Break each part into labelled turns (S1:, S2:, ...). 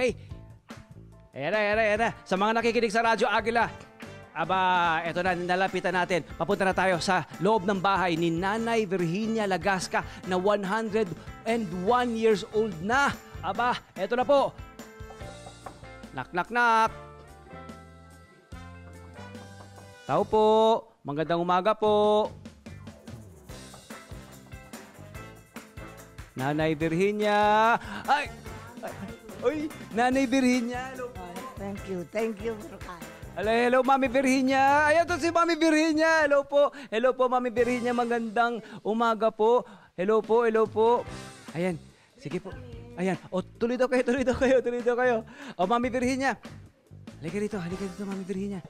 S1: Okay. Ayan na, ayan. Sa mga nakikinig sa Radyo Agila, aba, eto na, nalapitan natin. Papunta na tayo sa loob ng bahay ni Nanay Virginia Lagasca na 101 years old na. Aba, eto na po. Knock, knock, knock. Tao po. Magandang umaga po. Nanay Virginia. Ay! Ay! Nanay Virginia. Hello po.
S2: Thank you. Thank you, Rokan.
S1: Hello, hello, Mami Virginia. Ayan to si Mami Virginia. Hello po. Hello po, Mami Virginia. Magandang umaga po. Hello po, hello po. Ayan. Sige po. Ayan. O, tuloy daw kayo, tuloy daw kayo, tuloy daw kayo. O, Mami Virginia. Halika rito, halika rito, Mami Virginia.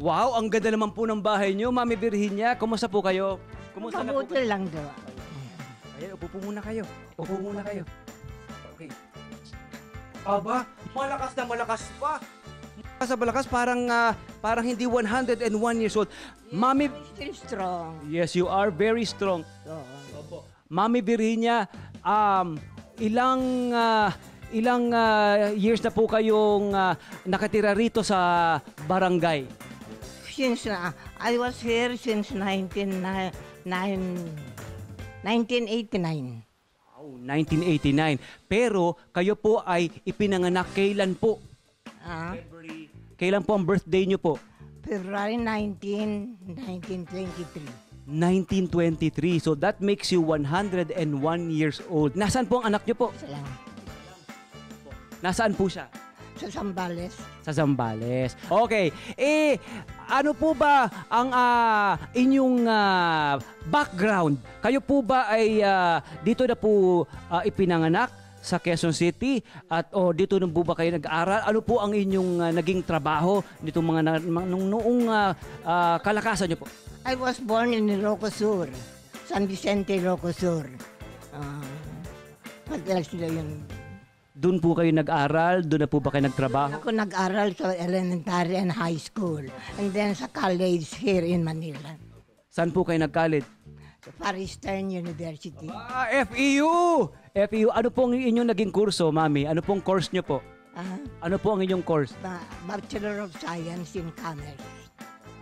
S1: Wow, ang ganda naman po ng bahay niyo, Mami Virginia. Kumusta po kayo? Kumusta na po
S2: Mabuti lang daw.
S1: Ayan, upo po muna kayo. Upo muna kayo. Aba, malakas na malakas pa. Malakas na malakas, parang, ah, parang hindi 101 years old. Mami,
S2: Still strong.
S1: yes, you are very strong.
S2: Oo.
S1: Mami Virginia, um, ilang ah, ilang ah, years na po kayong ah, nakatira rito sa barangay?
S2: Since uh, I was here since 19, ni- nine- 1989.
S1: Wow, 1989. Pero kayo po ay ipinanganak kailan po?
S2: Ah,
S1: Kailan po ang birthday niyo po?
S2: February 19, 1923.
S1: 1923. So that makes you 101 years old. Nasaan po ang anak niyo po?
S2: Lang.
S1: Nasaan po siya?
S2: Sa Sambales.
S1: Sa Zambales. Okay. Eh, ano po ba ang ah, inyong ah, background? Kayo po ba ay ah, dito na po ah, ipinanganak sa Quezon City at o dito na po ba kayo nag-aral? Ano po ang inyong ah, naging trabaho nitong mga na, mga- nung noong ah, ah, kalakasan niyo po?
S2: I was born in Ilocos Sur. San Vicente, Ilocos Sur. Uh, madalas sila yung...
S1: Doon po kayo nag-aral? Doon na po ba kayo nagtrabaho?
S2: Ako nag-aral sa elementary and high school. And then sa college here in Manila.
S1: Saan po kayo nag-college?
S2: Sa Far Eastern University.
S1: Ah, FEU! FEU, ano po ang inyong naging kurso, mami? Ano pong course nyo po?
S2: Ah,
S1: Ano po ang inyong course?
S2: ba- Bachelor of Science in Commerce.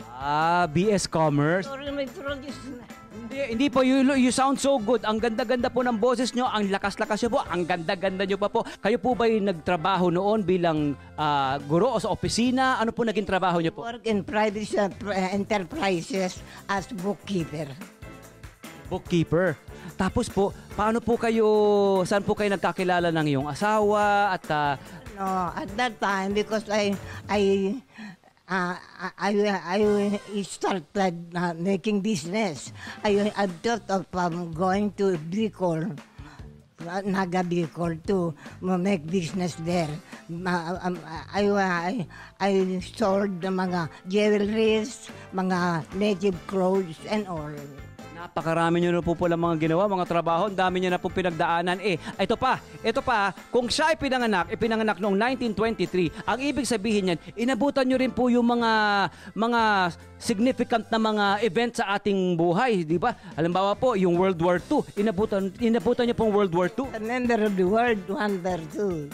S1: Ah, BS Commerce.
S2: Sorry, may introduce na.
S1: Hindi, hindi po, you, you sound so good. Ang ganda-ganda po ng boses nyo, ang lakas-lakas nyo po, ang ganda-ganda nyo pa po. Kayo po ba yung nagtrabaho noon bilang ah, guro o sa opisina? Ano po naging trabaho nyo po?
S2: Work in private pr- enterprises as bookkeeper.
S1: Bookkeeper. Tapos po, paano po kayo, saan po kayo nagkakilala ng iyong asawa at ah,
S2: No, at that time because I I uh, I I I started uh, making business. I I thought of um, going to Bicol, uh, Naga Bicol to uh, make business there. Ma- um, I, I I sold mga jewelries, mga native clothes and all.
S1: Napakarami nyo na po pala mga ginawa, mga trabaho. Ang dami nyo na po pinagdaanan. Eh, ito pa, ito pa, kung siya ay pinanganak, ipinanganak noong 1923, ang ibig sabihin niyan, inabutan nyo rin po yung mga, mga significant na mga event sa ating buhay, di ba? Halimbawa po, yung World War II, inabutan, inabutan nyo pong World War II.
S2: A member of the world, one two,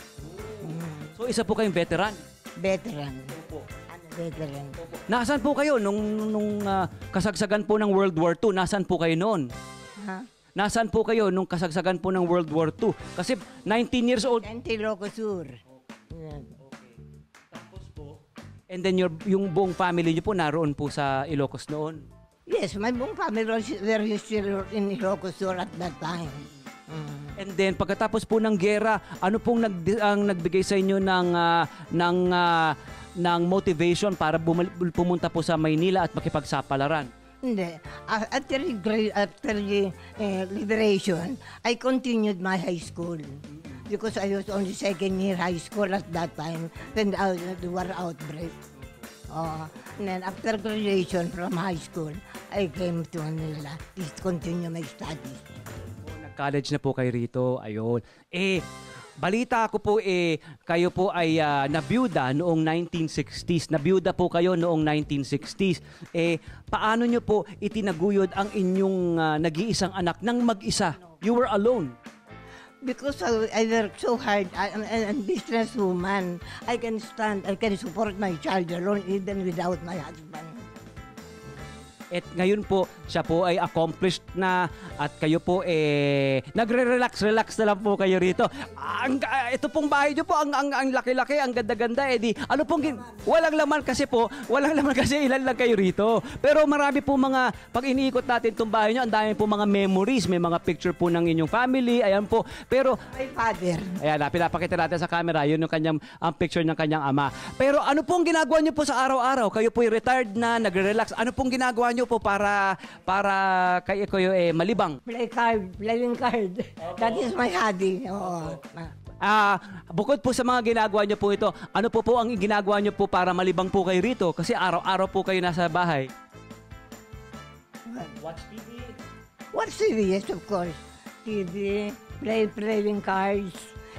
S1: So, isa po kayong veteran.
S2: veteran. Veteran?
S1: Nasaan po kayo nung, nung ah, kasagsagan po ng World War II? Nasaan po kayo noon?
S2: Ha?
S1: Nasaan po kayo nung kasagsagan po ng World War II? Kasi 19 years old.
S2: Vicente Locosur. Yan.
S1: Tapos po, and then your, yung buong family niyo po naroon po sa Ilocos noon.
S2: Yes, my buong family was very still in Ilocosur at that time. Mm.
S1: And then pagkatapos po ng gera, ano pong nag, ang nagbigay sa inyo ng ah, ng ah, ng motivation para pumunta po sa Maynila at makipagsapalaran?
S2: Hindi. After, after eh, liberation, I continued my high school. Because I was only second year high school at that time when the, the war outbreak. Uh, and then after graduation from high school, I came to Manila to continue my studies.
S1: Oh, Nag-college na po kayo rito. Ayun. Eh, balita ko po eh, kayo po ay ah, nabiyuda noong 1960s. Nabiyuda po kayo noong 1960s. Eh, paano nyo po itinaguyod ang inyong ah, nag-iisang anak ng mag-isa? You were alone.
S2: because I, I work so hard, I am a businesswoman. I can stand, I can support my child alone even without my husband.
S1: At ngayon po, siya po ay accomplished na at kayo po eh nagre-relax relax na lang po kayo rito. Ang ah, ito pong bahay niyo po ang ang, ang laki-laki, ang ganda-ganda eh di ano pong gin- walang laman kasi po, walang laman kasi ilan lang kayo rito. Pero marami po mga pag iniikot natin tong bahay niyo, ang dami po mga memories, may mga picture po ng inyong family, ayan po. Pero
S2: My father,
S1: Ayan, na, pinapakita natin sa camera, yun yung kanyang, ang picture ng kanyang ama. Pero ano pong ginagawa niyo po sa araw-araw? Kayo po retired na, nagre-relax. Ano pong ginagawa niyo po para, para kayo, kayo eh, malibang?
S2: play card, playing card. That is my hobby. Oo. Ah.
S1: Bukod po sa mga ginagawa niyo po ito, ano po po ang ginagawa niyo po para malibang po kayo rito? Kasi araw-araw po kayo nasa bahay. Watch TV.
S2: Watch TV, yes, of course. TV, play playing cards,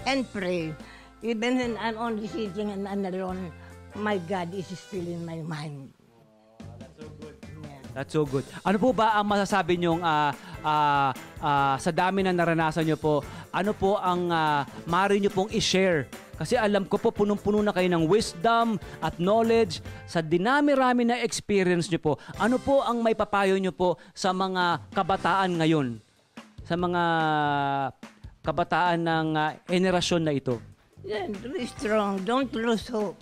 S2: and pray. Even when I'm only sitting and I'm alone, my God is still in my mind.
S1: That's so good. Ano po ba ang masasabi niyong ah, ah, ah, sa dami na naranasan niyo po, ano po ang uh, mari niyo pong i-share? Kasi alam ko po punong-puno na kayo ng wisdom at knowledge sa dinami-rami na experience niyo po. Ano po ang may papayo niyo po sa mga kabataan ngayon? Sa mga kabataan ng ah, henerasyon na ito?
S2: Be strong. Don't lose hope.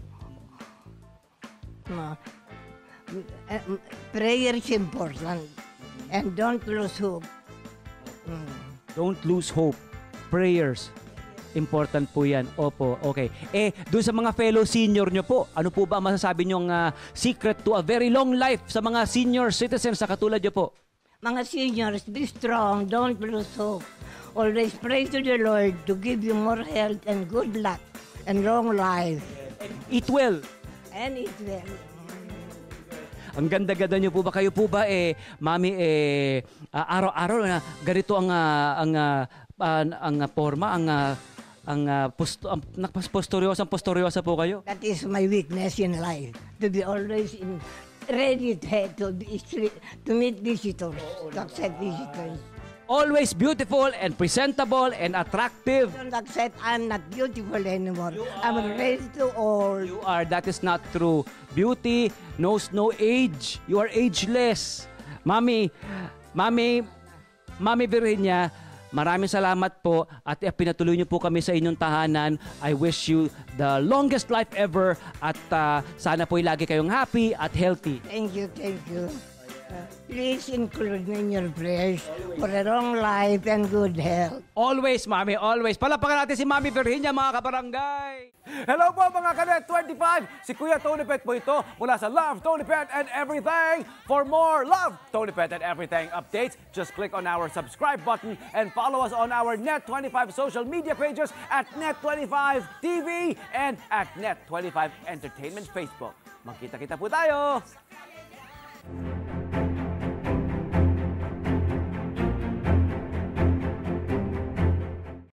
S2: No. Uh, prayer is important. And don't lose hope. Mm.
S1: Don't lose hope. Prayers. Important po yan. Opo, okay. Eh, doon sa mga fellow senior nyo po, ano po ba ang masasabi nyo secret to a very long life sa mga senior citizens sa katulad nyo po?
S2: Mga seniors, be strong. Don't lose hope. Always pray to the Lord to give you more health and good luck and long life.
S1: Eat well.
S2: And it will.
S1: Ang ganda-ganda nyo po ba? Kayo po ba eh, mami eh, ah, araw-araw na ganito ang, ah, ang, ah, ah, ang forma, ang, ah, ang, posto, ang, posturyosa, posturyosa po kayo?
S2: That is my weakness in life. To be always in ready to, to, be, to meet visitors, to accept visitors.
S1: Always beautiful and presentable and attractive.
S2: don't accept I'm not beautiful anymore. I'm ready to all.
S1: You are, that is not true. Beauty knows no age. You are ageless. Mami, Mami, Mami Virginia, maraming salamat po at eh, pinatuloy niyo po kami sa inyong tahanan. I wish you the longest life ever at ah, sana po lagi kayong happy at healthy.
S2: Thank you, thank you. Please include me in your prayers for a long life and good health.
S1: Always, Mami, always. Palapakan natin si Mami Virginia, mga kabarangay.
S3: Hello po mga kanet 25! Si Kuya Tony Pet po ito mula sa Love, Tony Pet and Everything. For more Love, Tony Pet and Everything updates, just click on our subscribe button and follow us on our Net25 social media pages at Net25 TV and at Net25 Entertainment Facebook. Magkita-kita po tayo!